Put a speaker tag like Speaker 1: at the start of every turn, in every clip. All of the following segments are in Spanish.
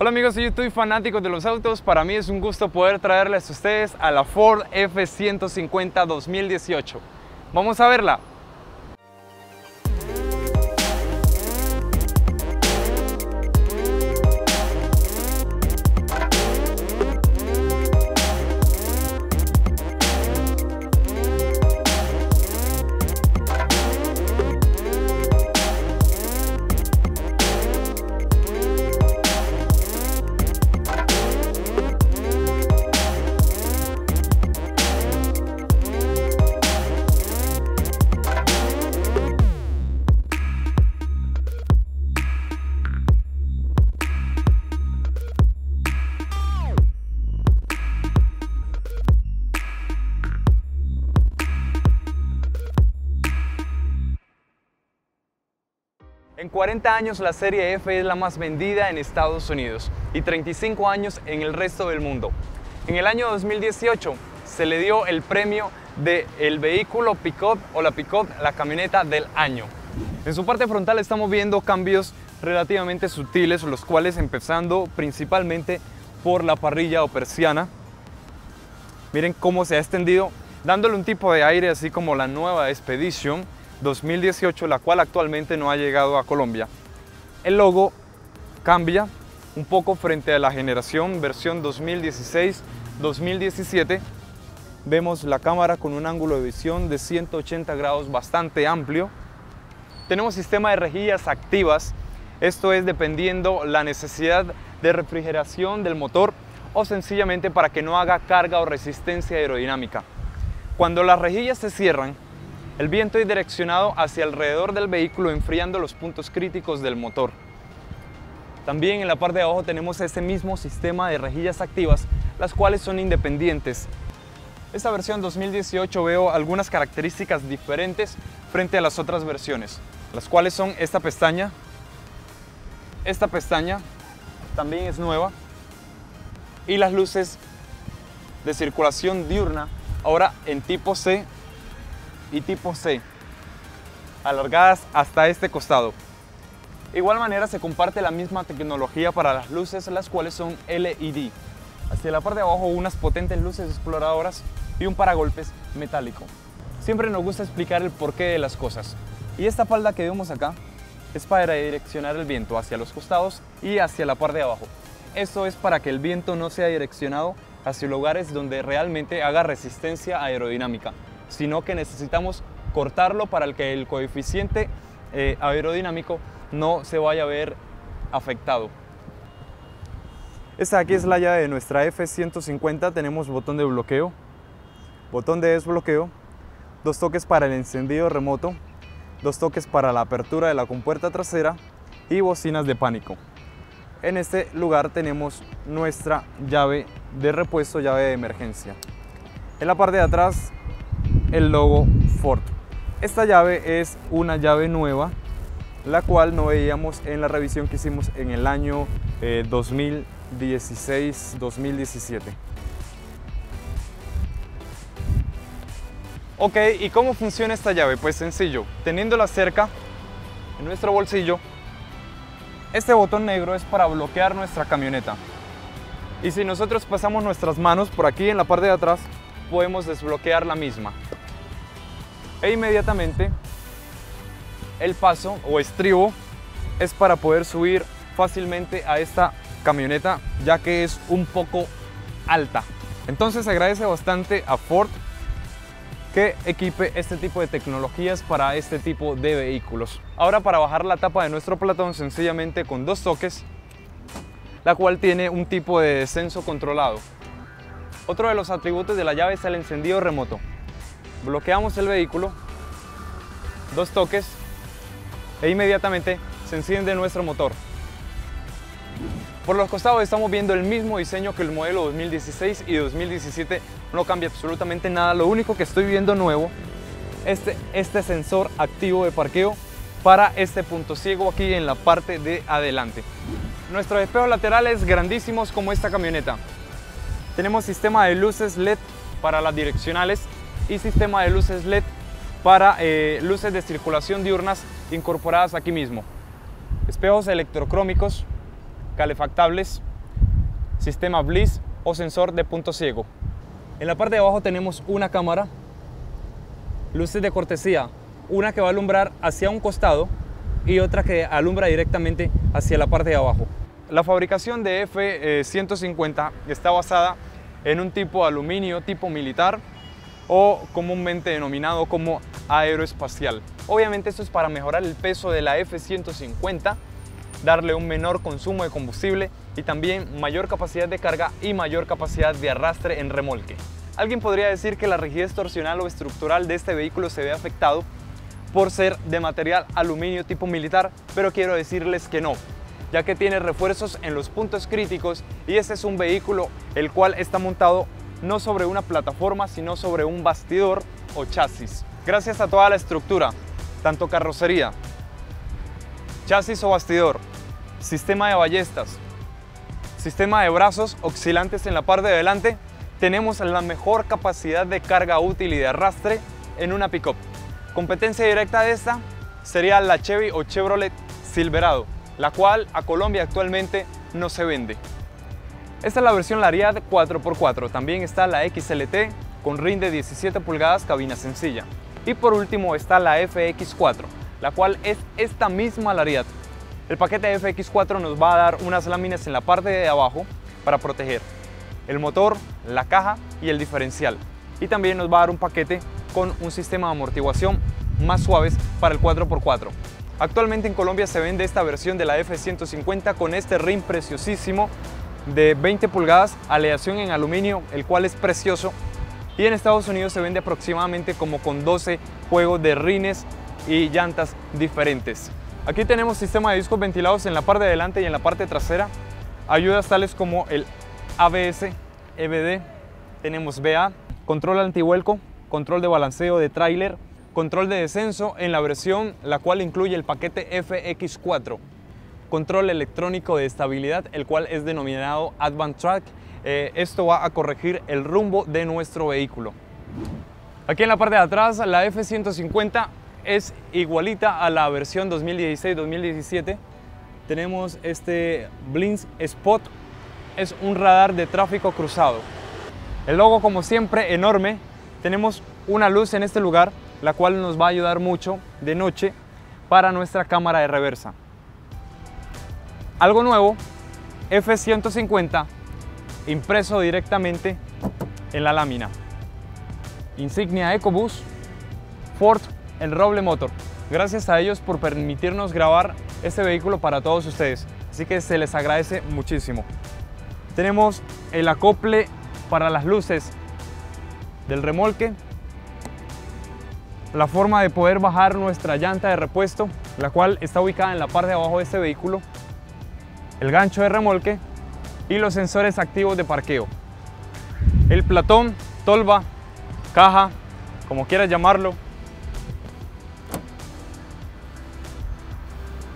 Speaker 1: Hola amigos de YouTube fanáticos de los autos, para mí es un gusto poder traerles a ustedes a la Ford F-150 2018. Vamos a verla. En 40 años la serie F es la más vendida en Estados Unidos y 35 años en el resto del mundo. En el año 2018 se le dio el premio de el vehículo pick-up o la pick-up, la camioneta del año. En su parte frontal estamos viendo cambios relativamente sutiles, los cuales empezando principalmente por la parrilla o persiana. Miren cómo se ha extendido, dándole un tipo de aire así como la nueva Expedition 2018, la cual actualmente no ha llegado a Colombia. El logo cambia un poco frente a la generación versión 2016-2017. Vemos la cámara con un ángulo de visión de 180 grados bastante amplio. Tenemos sistema de rejillas activas, esto es dependiendo la necesidad de refrigeración del motor o sencillamente para que no haga carga o resistencia aerodinámica. Cuando las rejillas se cierran, el viento es direccionado hacia alrededor del vehículo enfriando los puntos críticos del motor. También en la parte de abajo tenemos este mismo sistema de rejillas activas, las cuales son independientes. Esta versión 2018 veo algunas características diferentes frente a las otras versiones, las cuales son esta pestaña, esta pestaña también es nueva y las luces de circulación diurna ahora en tipo C y tipo C, alargadas hasta este costado. De igual manera se comparte la misma tecnología para las luces, las cuales son LED. Hacia la parte de abajo unas potentes luces exploradoras y un paragolpes metálico. Siempre nos gusta explicar el porqué de las cosas. Y esta falda que vemos acá es para direccionar el viento hacia los costados y hacia la parte de abajo. Esto es para que el viento no sea direccionado hacia lugares donde realmente haga resistencia aerodinámica sino que necesitamos cortarlo para que el coeficiente eh, aerodinámico no se vaya a ver afectado. Esta aquí es la llave de nuestra F150, tenemos botón de bloqueo, botón de desbloqueo, dos toques para el encendido remoto, dos toques para la apertura de la compuerta trasera y bocinas de pánico. En este lugar tenemos nuestra llave de repuesto, llave de emergencia. En la parte de atrás el logo Ford. Esta llave es una llave nueva, la cual no veíamos en la revisión que hicimos en el año 2016-2017. Eh, ok, ¿y cómo funciona esta llave? Pues sencillo, teniéndola cerca, en nuestro bolsillo, este botón negro es para bloquear nuestra camioneta. Y si nosotros pasamos nuestras manos por aquí en la parte de atrás, podemos desbloquear la misma e inmediatamente el paso o estribo es para poder subir fácilmente a esta camioneta ya que es un poco alta. Entonces agradece bastante a Ford que equipe este tipo de tecnologías para este tipo de vehículos. Ahora para bajar la tapa de nuestro platón sencillamente con dos toques, la cual tiene un tipo de descenso controlado. Otro de los atributos de la llave es el encendido remoto bloqueamos el vehículo, dos toques e inmediatamente se enciende nuestro motor. Por los costados estamos viendo el mismo diseño que el modelo 2016 y 2017, no cambia absolutamente nada, lo único que estoy viendo nuevo es este, este sensor activo de parqueo para este punto ciego aquí en la parte de adelante. Nuestros espejos laterales grandísimos como esta camioneta. Tenemos sistema de luces LED para las direccionales y sistema de luces LED para eh, luces de circulación diurnas incorporadas aquí mismo. Espejos electrocrómicos, calefactables, sistema Bliss o sensor de punto ciego. En la parte de abajo tenemos una cámara, luces de cortesía, una que va a alumbrar hacia un costado y otra que alumbra directamente hacia la parte de abajo. La fabricación de F-150 está basada en un tipo de aluminio tipo militar o comúnmente denominado como aeroespacial. Obviamente esto es para mejorar el peso de la F-150, darle un menor consumo de combustible y también mayor capacidad de carga y mayor capacidad de arrastre en remolque. Alguien podría decir que la rigidez torsional o estructural de este vehículo se ve afectado por ser de material aluminio tipo militar, pero quiero decirles que no, ya que tiene refuerzos en los puntos críticos y este es un vehículo el cual está montado no sobre una plataforma, sino sobre un bastidor o chasis. Gracias a toda la estructura, tanto carrocería, chasis o bastidor, sistema de ballestas, sistema de brazos oscilantes en la parte de delante, tenemos la mejor capacidad de carga útil y de arrastre en una pickup. Competencia directa de esta sería la Chevy o Chevrolet Silverado, la cual a Colombia actualmente no se vende. Esta es la versión Lariat 4x4, también está la XLT con rin de 17 pulgadas, cabina sencilla. Y por último está la FX4, la cual es esta misma Lariat. El paquete FX4 nos va a dar unas láminas en la parte de abajo para proteger el motor, la caja y el diferencial. Y también nos va a dar un paquete con un sistema de amortiguación más suaves para el 4x4. Actualmente en Colombia se vende esta versión de la F150 con este rim preciosísimo de 20 pulgadas, aleación en aluminio, el cual es precioso. Y en Estados Unidos se vende aproximadamente como con 12 juegos de rines y llantas diferentes. Aquí tenemos sistema de discos ventilados en la parte de delante y en la parte trasera. Ayudas tales como el ABS, EBD, tenemos BA, control antivuelco, control de balanceo de tráiler, control de descenso en la versión la cual incluye el paquete FX4, control electrónico de estabilidad, el cual es denominado Advanced Track. Eh, esto va a corregir el rumbo de nuestro vehículo. Aquí en la parte de atrás, la F150 es igualita a la versión 2016-2017. Tenemos este Blinks Spot, es un radar de tráfico cruzado. El logo, como siempre, enorme. Tenemos una luz en este lugar, la cual nos va a ayudar mucho de noche para nuestra cámara de reversa. Algo nuevo, F150 impreso directamente en la lámina. Insignia EcoBoost, Ford, el Roble Motor. Gracias a ellos por permitirnos grabar este vehículo para todos ustedes. Así que se les agradece muchísimo. Tenemos el acople para las luces del remolque, la forma de poder bajar nuestra llanta de repuesto, la cual está ubicada en la parte de abajo de este vehículo el gancho de remolque y los sensores activos de parqueo. El platón, tolva, caja, como quieras llamarlo.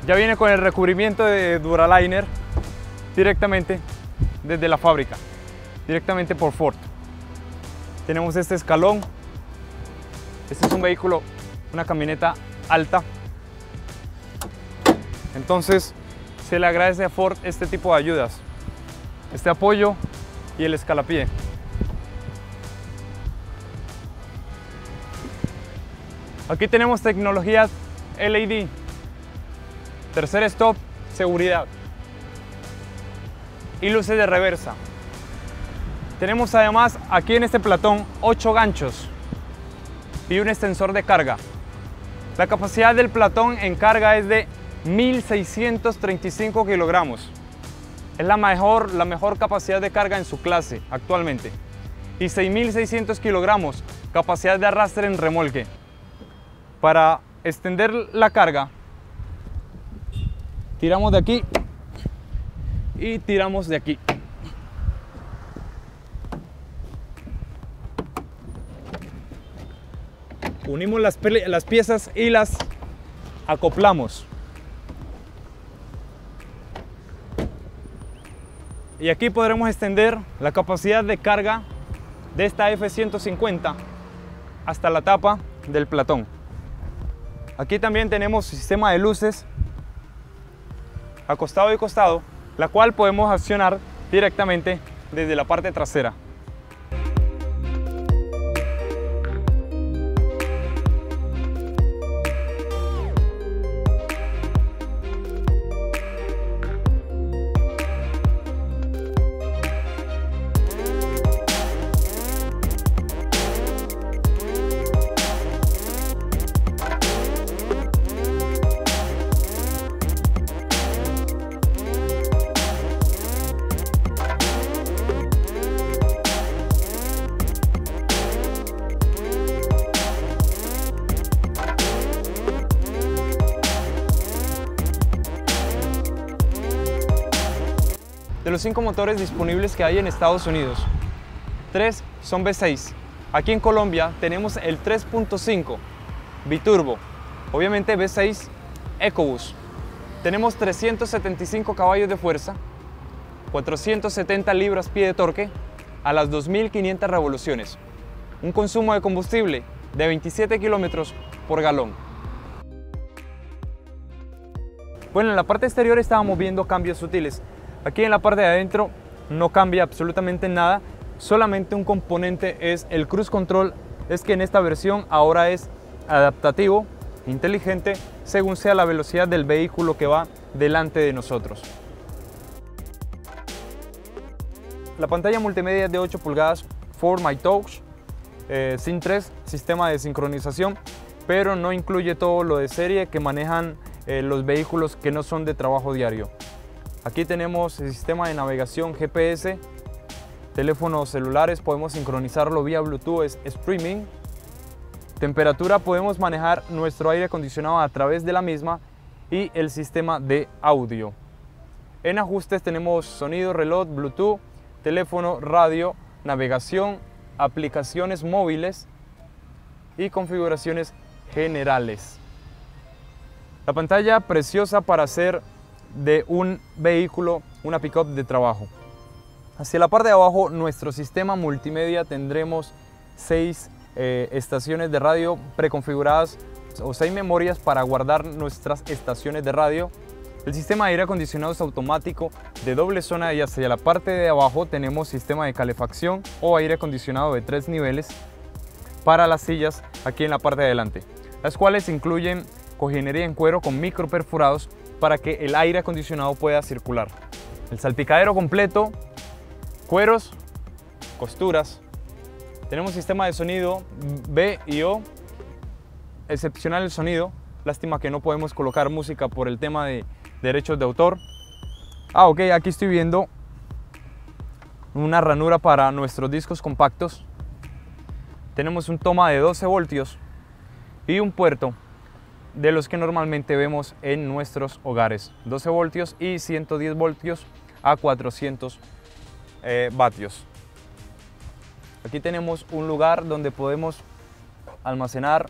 Speaker 1: Ya viene con el recubrimiento de Duraliner directamente desde la fábrica, directamente por Ford. Tenemos este escalón. Este es un vehículo, una camioneta alta. Entonces, se le agradece a Ford este tipo de ayudas, este apoyo y el escalapié. Aquí tenemos tecnologías LED, tercer stop, seguridad y luces de reversa. Tenemos además aquí en este platón 8 ganchos y un extensor de carga. La capacidad del platón en carga es de 1.635 kilogramos. Es la mejor, la mejor capacidad de carga en su clase actualmente. Y 6.600 kilogramos capacidad de arrastre en remolque. Para extender la carga, tiramos de aquí y tiramos de aquí. Unimos las, las piezas y las acoplamos. Y aquí podremos extender la capacidad de carga de esta F-150 hasta la tapa del platón. Aquí también tenemos sistema de luces a costado y costado, la cual podemos accionar directamente desde la parte trasera. Los cinco motores disponibles que hay en Estados Unidos. Tres son V6. Aquí en Colombia tenemos el 3.5 biturbo, obviamente V6 EcoBoost. Tenemos 375 caballos de fuerza, 470 libras-pie de torque a las 2500 revoluciones. Un consumo de combustible de 27 kilómetros por galón. Bueno, en la parte exterior estábamos viendo cambios sutiles. Aquí en la parte de adentro no cambia absolutamente nada, solamente un componente es el cruise control, es que en esta versión ahora es adaptativo, inteligente, según sea la velocidad del vehículo que va delante de nosotros. La pantalla multimedia de 8 pulgadas For My Touch, eh, SIN 3, sistema de sincronización, pero no incluye todo lo de serie que manejan eh, los vehículos que no son de trabajo diario. Aquí tenemos el sistema de navegación GPS, teléfonos celulares, podemos sincronizarlo vía Bluetooth, streaming. Temperatura, podemos manejar nuestro aire acondicionado a través de la misma y el sistema de audio. En ajustes tenemos sonido, reloj, Bluetooth, teléfono, radio, navegación, aplicaciones móviles y configuraciones generales. La pantalla preciosa para hacer de un vehículo, una pickup de trabajo. Hacia la parte de abajo, nuestro sistema multimedia tendremos seis eh, estaciones de radio preconfiguradas o seis memorias para guardar nuestras estaciones de radio. El sistema de aire acondicionado es automático de doble zona y hacia la parte de abajo tenemos sistema de calefacción o aire acondicionado de tres niveles para las sillas aquí en la parte de adelante, las cuales incluyen cojinería en cuero con micro perforados para que el aire acondicionado pueda circular. El salpicadero completo, cueros, costuras. Tenemos sistema de sonido B y O. Excepcional el sonido. Lástima que no podemos colocar música por el tema de derechos de autor. Ah, ok, aquí estoy viendo una ranura para nuestros discos compactos. Tenemos un toma de 12 voltios y un puerto de los que normalmente vemos en nuestros hogares. 12 voltios y 110 voltios a 400 eh, vatios. Aquí tenemos un lugar donde podemos almacenar,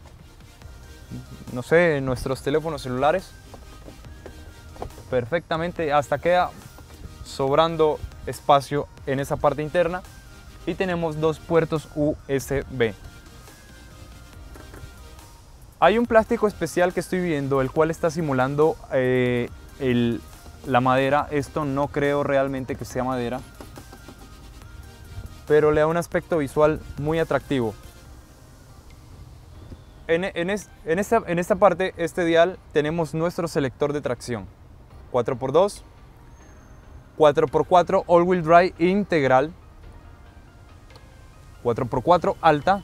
Speaker 1: no sé, nuestros teléfonos celulares. Perfectamente, hasta queda sobrando espacio en esa parte interna. Y tenemos dos puertos USB. Hay un plástico especial que estoy viendo, el cual está simulando eh, la madera. Esto no creo realmente que sea madera, pero le da un aspecto visual muy atractivo. En, esta, en esta parte, este dial, tenemos nuestro selector de tracción. 4x2, 4x4 all-wheel drive integral, 4x4 alta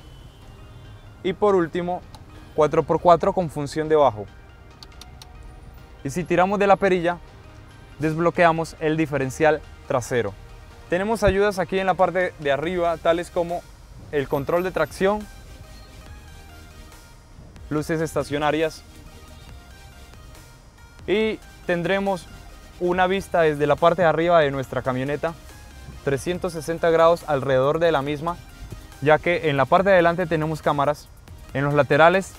Speaker 1: y por último 4x4 con función de bajo. Y si tiramos de la perilla, desbloqueamos el diferencial trasero. Tenemos ayudas aquí en la parte de arriba, tales como el control de tracción, luces estacionarias y tendremos una vista desde la parte de arriba de nuestra camioneta 360 grados alrededor de la misma ya que en la parte de adelante tenemos cámaras en los laterales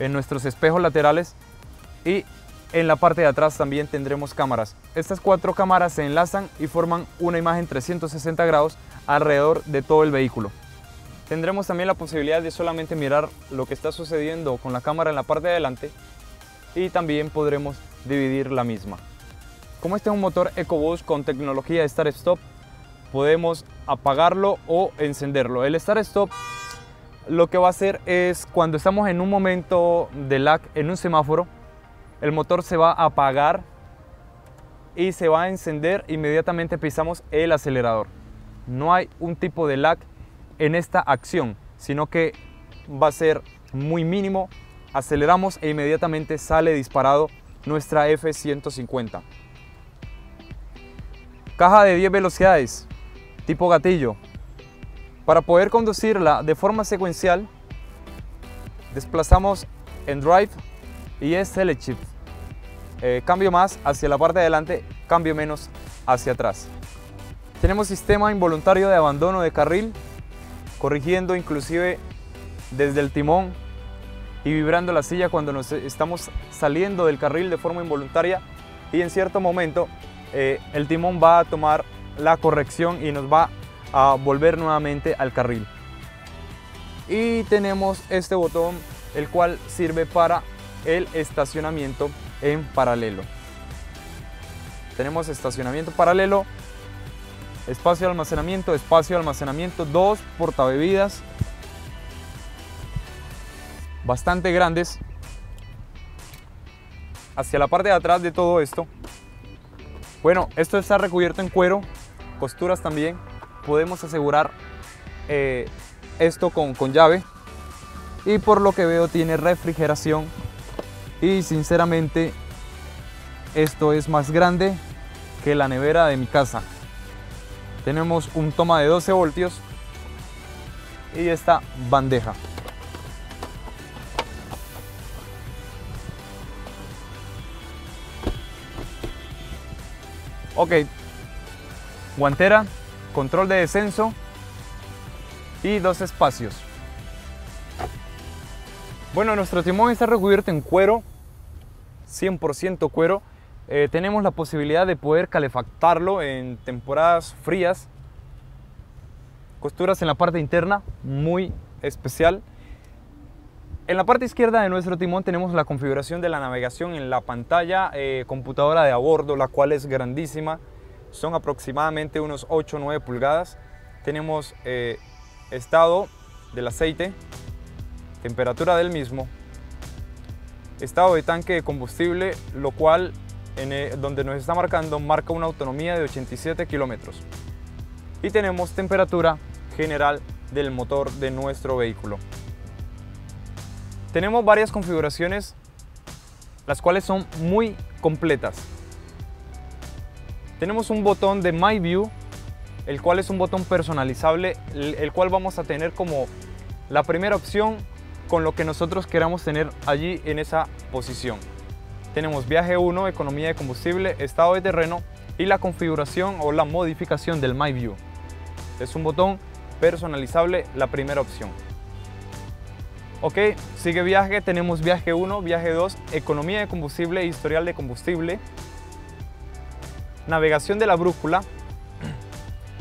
Speaker 1: en nuestros espejos laterales y en la parte de atrás también tendremos cámaras. Estas cuatro cámaras se enlazan y forman una imagen 360 grados alrededor de todo el vehículo. Tendremos también la posibilidad de solamente mirar lo que está sucediendo con la cámara en la parte de adelante y también podremos dividir la misma. Como este es un motor EcoBoost con tecnología Start Stop, podemos apagarlo o encenderlo. El Start Stop lo que va a hacer es cuando estamos en un momento de lag en un semáforo, el motor se va a apagar y se va a encender inmediatamente pisamos el acelerador. No hay un tipo de lag en esta acción, sino que va a ser muy mínimo. Aceleramos e inmediatamente sale disparado nuestra F150. Caja de 10 velocidades, tipo gatillo. Para poder conducirla de forma secuencial, desplazamos en Drive y es Select Shift. Eh, cambio más hacia la parte de adelante, cambio menos hacia atrás. Tenemos sistema involuntario de abandono de carril, corrigiendo inclusive desde el timón y vibrando la silla cuando nos estamos saliendo del carril de forma involuntaria y en cierto momento eh, el timón va a tomar la corrección y nos va a volver nuevamente al carril. Y tenemos este botón el cual sirve para el estacionamiento en paralelo. Tenemos estacionamiento paralelo, espacio de almacenamiento, espacio de almacenamiento, dos portabebidas bastante grandes. Hacia la parte de atrás de todo esto, bueno, esto está recubierto en cuero, costuras también. Podemos asegurar eh, esto con, con llave. Y por lo que veo tiene refrigeración. Y sinceramente esto es más grande que la nevera de mi casa. Tenemos un toma de 12 voltios y esta bandeja. Ok. Guantera control de descenso y dos espacios bueno nuestro timón está recubierto en cuero 100% cuero, eh, tenemos la posibilidad de poder calefactarlo en temporadas frías. Costuras en la parte interna, muy especial. En la parte izquierda de nuestro timón tenemos la configuración de la navegación en la pantalla eh, computadora de a bordo, la cual es grandísima. Son aproximadamente unos 8 o 9 pulgadas. Tenemos eh, estado del aceite, temperatura del mismo, estado de tanque de combustible, lo cual en donde nos está marcando marca una autonomía de 87 kilómetros. Y tenemos temperatura general del motor de nuestro vehículo. Tenemos varias configuraciones, las cuales son muy completas. Tenemos un botón de My View, el cual es un botón personalizable, el cual vamos a tener como la primera opción con lo que nosotros queramos tener allí en esa posición. Tenemos viaje 1, economía de combustible, estado de terreno y la configuración o la modificación del My View. Es un botón personalizable, la primera opción. Ok, sigue viaje, tenemos viaje 1, viaje 2, economía de combustible, historial de combustible, navegación de la brújula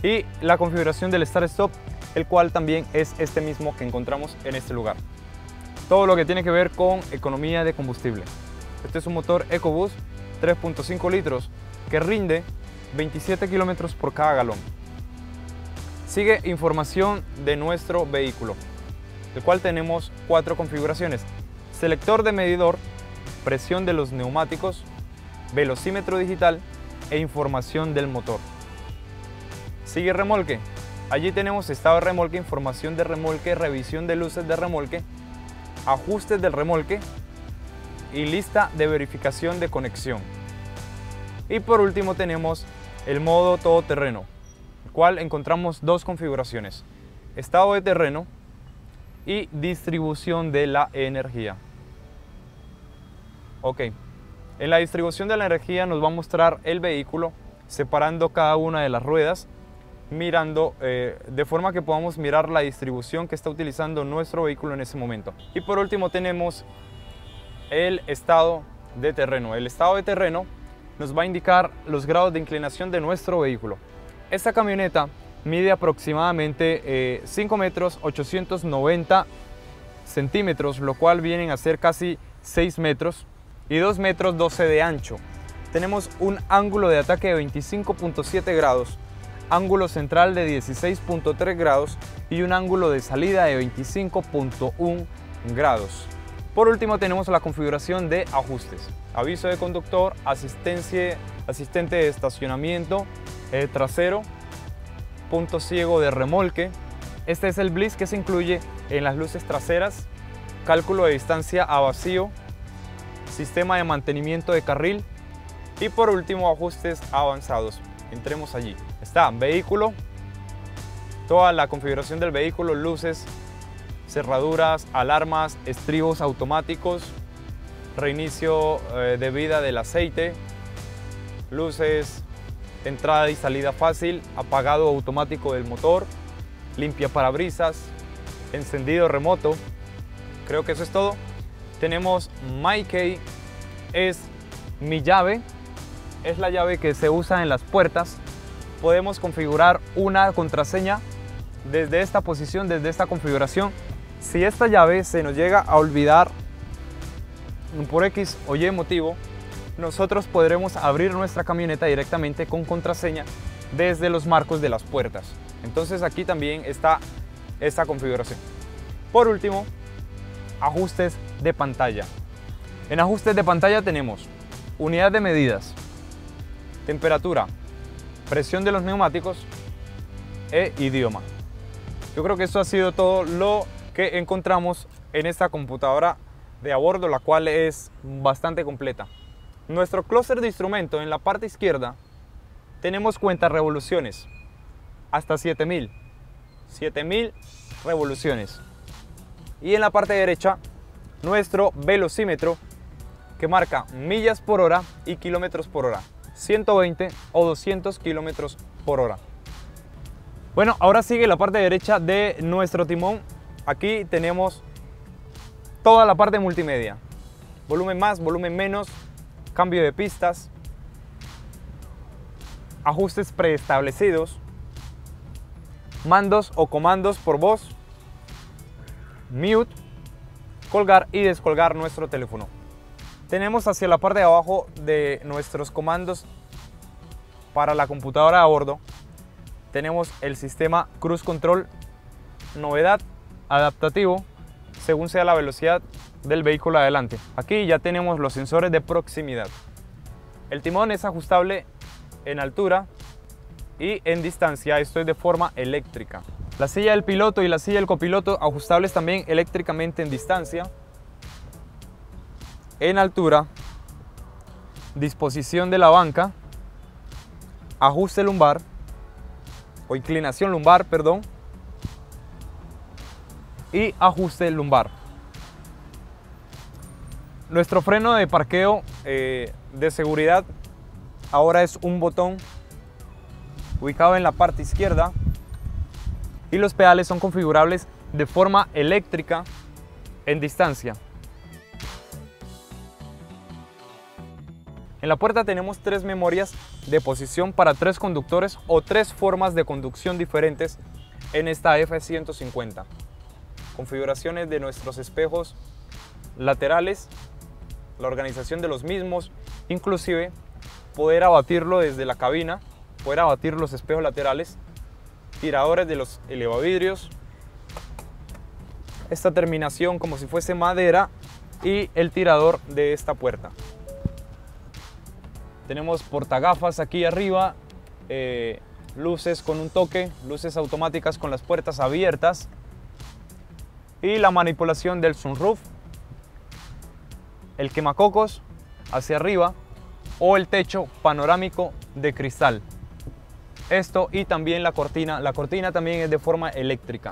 Speaker 1: y la configuración del Start Stop, el cual también es este mismo que encontramos en este lugar todo lo que tiene que ver con economía de combustible. Este es un motor EcoBoost 3.5 litros que rinde 27 kilómetros por cada galón. Sigue información de nuestro vehículo, el cual tenemos cuatro configuraciones. Selector de medidor, presión de los neumáticos, velocímetro digital e información del motor. Sigue remolque. Allí tenemos estado de remolque, información de remolque, revisión de luces de remolque, ajustes del remolque y lista de verificación de conexión. Y por último tenemos el modo todoterreno, el cual encontramos dos configuraciones, estado de terreno y distribución de la energía. Ok, en la distribución de la energía nos va a mostrar el vehículo separando cada una de las ruedas mirando eh, de forma que podamos mirar la distribución que está utilizando nuestro vehículo en ese momento. Y por último tenemos el estado de terreno. El estado de terreno nos va a indicar los grados de inclinación de nuestro vehículo. Esta camioneta mide aproximadamente 5 eh, metros 890 centímetros, lo cual vienen a ser casi 6 metros y 2 metros 12 de ancho. Tenemos un ángulo de ataque de 25.7 grados ángulo central de 16.3 grados y un ángulo de salida de 25.1 grados. Por último tenemos la configuración de ajustes. Aviso de conductor, asistencia, asistente de estacionamiento eh, trasero, punto ciego de remolque. Este es el bliss que se incluye en las luces traseras, cálculo de distancia a vacío, sistema de mantenimiento de carril y por último ajustes avanzados. Entremos allí. Está vehículo, toda la configuración del vehículo, luces, cerraduras, alarmas, estribos automáticos, reinicio eh, de vida del aceite, luces, entrada y salida fácil, apagado automático del motor, limpia parabrisas, encendido remoto. Creo que eso es todo. Tenemos MyKey, es mi llave, es la llave que se usa en las puertas. Podemos configurar una contraseña desde esta posición, desde esta configuración. Si esta llave se nos llega a olvidar por X o Y motivo, nosotros podremos abrir nuestra camioneta directamente con contraseña desde los marcos de las puertas. Entonces aquí también está esta configuración. Por último, ajustes de pantalla. En ajustes de pantalla tenemos unidad de medidas, temperatura, presión de los neumáticos e idioma. Yo creo que esto ha sido todo lo que encontramos en esta computadora de a bordo, la cual es bastante completa. Nuestro clúster de instrumento en la parte izquierda tenemos cuenta revoluciones hasta 7000. 7000 revoluciones. Y en la parte derecha nuestro velocímetro que marca millas por hora y kilómetros por hora. 120 o 200 kilómetros por hora. Bueno, ahora sigue la parte derecha de nuestro timón. Aquí tenemos toda la parte multimedia. Volumen más, volumen menos, cambio de pistas, ajustes preestablecidos, mandos o comandos por voz, mute, colgar y descolgar nuestro teléfono. Tenemos hacia la parte de abajo de nuestros comandos para la computadora a bordo, tenemos el sistema Cruise Control, novedad, adaptativo, según sea la velocidad del vehículo adelante. Aquí ya tenemos los sensores de proximidad. El timón es ajustable en altura y en distancia, esto es de forma eléctrica. La silla del piloto y la silla del copiloto ajustables también eléctricamente en distancia, en altura, disposición de la banca, ajuste lumbar o inclinación lumbar, perdón, y ajuste lumbar. Nuestro freno de parqueo eh, de seguridad ahora es un botón ubicado en la parte izquierda y los pedales son configurables de forma eléctrica en distancia. En la puerta tenemos tres memorias de posición para tres conductores o tres formas de conducción diferentes en esta F-150. Configuraciones de nuestros espejos laterales la organización de los mismos, inclusive poder abatirlo desde la cabina, poder abatir los espejos laterales, tiradores de los elevavidrios, esta terminación como si fuese madera y el tirador de esta puerta. Tenemos portagafas aquí arriba, eh, luces con un toque, luces automáticas con las puertas abiertas y la manipulación del sunroof el quemacocos hacia arriba o el techo panorámico de cristal. Esto y también la cortina. La cortina también es de forma eléctrica.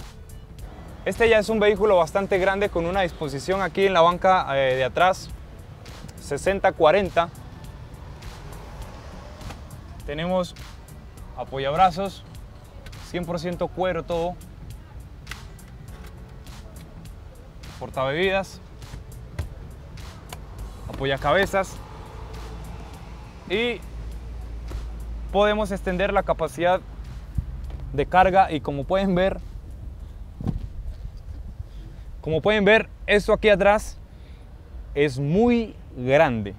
Speaker 1: Este ya es un vehículo bastante grande con una disposición aquí en la banca eh, de atrás 60-40. Tenemos apoyabrazos, 100% cuero todo. Portabebidas, cabezas y podemos extender la capacidad de carga y como pueden ver como pueden ver esto aquí atrás es muy grande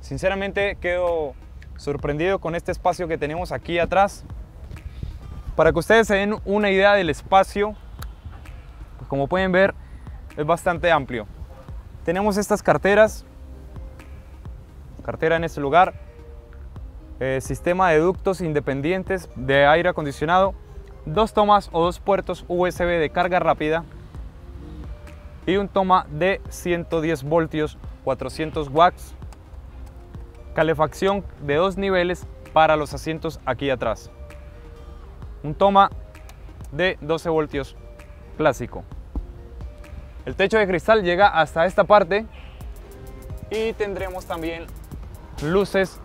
Speaker 1: sinceramente quedo sorprendido con este espacio que tenemos aquí atrás. Para que ustedes se den una idea del espacio, pues como pueden ver, es bastante amplio. Tenemos estas carteras, cartera en este lugar, eh, sistema de ductos independientes de aire acondicionado, dos tomas o dos puertos USB de carga rápida y un toma de 110 voltios, 400 watts, calefacción de dos niveles para los asientos aquí atrás, un toma de 12 voltios clásico. El techo de cristal llega hasta esta parte y tendremos también luces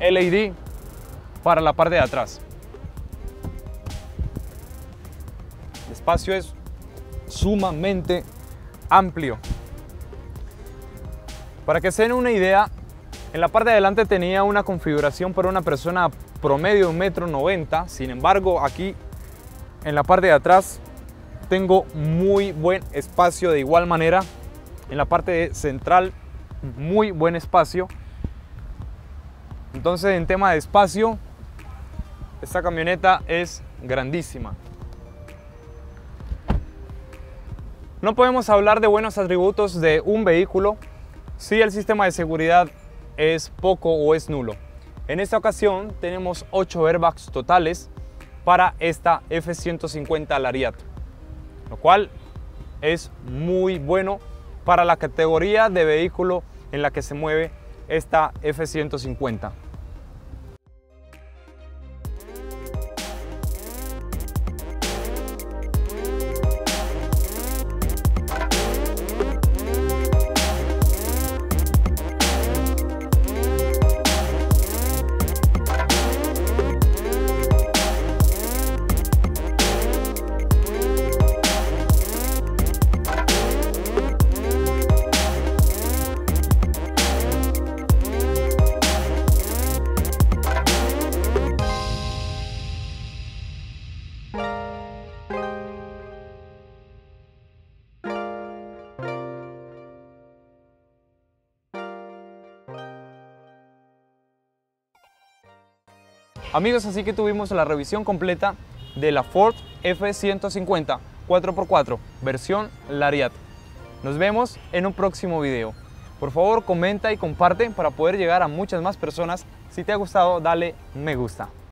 Speaker 1: LED para la parte de atrás. El espacio es sumamente amplio. Para que se den una idea, en la parte de adelante tenía una configuración para una persona promedio de un metro noventa. Sin embargo, aquí en la parte de atrás tengo muy buen espacio de igual manera. En la parte central, muy buen espacio. Entonces, en tema de espacio, esta camioneta es grandísima. No podemos hablar de buenos atributos de un vehículo si el sistema de seguridad es poco o es nulo. En esta ocasión tenemos 8 airbags totales para esta F-150 Lariat lo cual es muy bueno para la categoría de vehículo en la que se mueve esta F-150. Amigos, así que tuvimos la revisión completa de la Ford F-150 4x4 versión Lariat. Nos vemos en un próximo video. Por favor, comenta y comparte para poder llegar a muchas más personas. Si te ha gustado, dale me gusta.